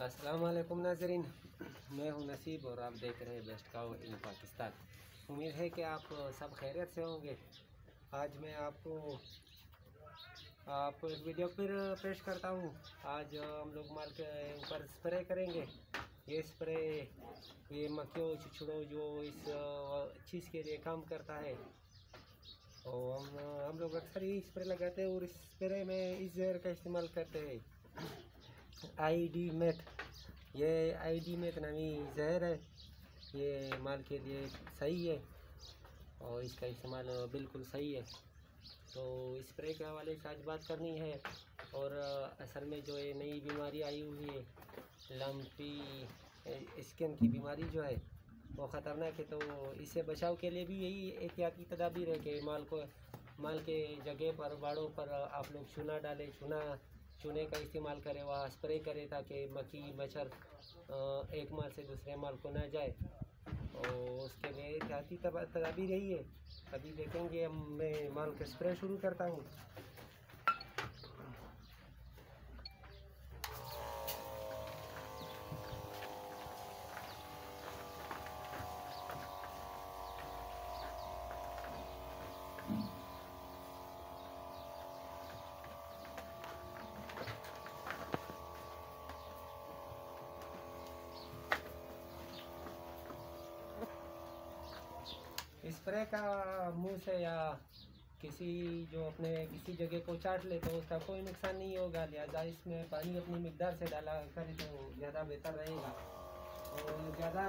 वालेकुम नाजरीन। मैं हूँ नसीब और आप देख रहे हैं बेस्ट काउ इन पाकिस्तान उम्मीद है कि आप सब खैरियत से होंगे। आज मैं आपको, आप एक वीडियो फिर पेश करता हूँ। आज हम लोग माल के ऊपर स्प्रे करेंगे। ये स्प्रे, ये मक्खियों, छिछड़ों, जो इस चीज़ के लिए काम करता है। और हम हम लोग अक्सर ही स्प्रे लगाते हैं और इस स्प्रे में इस जहर का इस्तेमाल करते हैं। आई डी मेथ ये आई डी मेथ नामी जहर है। ये माल के लिए सही है और इसका इस्तेमाल बिल्कुल सही है। तो स्प्रे के हवाले से आज बात करनी है और असल में जो ये नई बीमारी आई हुई है लम्पी स्किन की बीमारी जो है, वो ख़तरनाक है। तो इससे बचाव के लिए भी यही एहतियाती तदाबीर है कि माल को, माल के जगह पर, बाड़ों पर आप लोग चूना डालें, चूना चूने का इस्तेमाल करें, वह स्प्रे करें ताकि मक्खी, मच्छर एक माल से दूसरे माल को ना जाए। और उसके लिए एहतियाती तदाबीर यही है? अभी देखेंगे मैं माल का स्प्रे शुरू करता हूँ। स्प्रे का मुँह से या किसी जो अपने किसी जगह को चाट ले तो उसका कोई नुकसान नहीं होगा, लिहाजा इसमें पानी अपनी मकदार से डाला करें तो ज़्यादा बेहतर रहेगा। और ज़्यादा,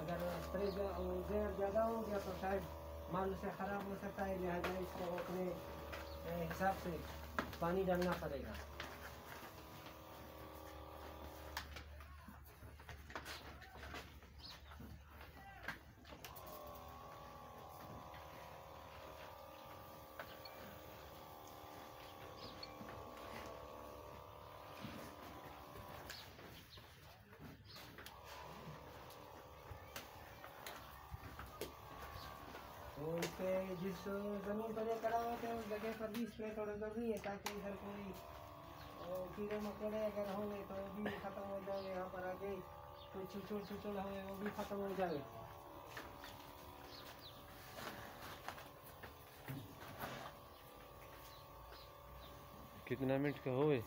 अगर स्प्रे जहर ज़्यादा हो गया तो शायद माल से ख़राब हो सकता है, लिहाजा इसको अपने हिसाब से पानी डालना पड़ेगा। जिस ज़मीन पर ये होता है, उस जगह पर भी स्प्रे थोड़ा है, ताकि इधर कोई कीड़े मकोड़े अगर होंगे तो वो भी ख़त्म हो जाए यहाँ पर आगे हो वो भी ख़त्म हो कितना मिनट का होए